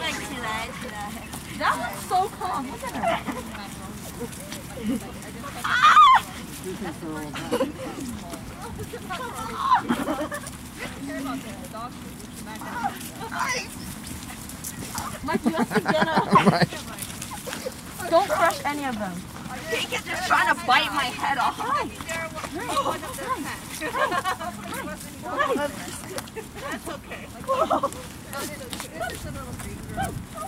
like today, today. That one's so calm. Look at her. Mike, you have to get up. Don't crush any of them. Pink is just trying to bite my head off. Oh,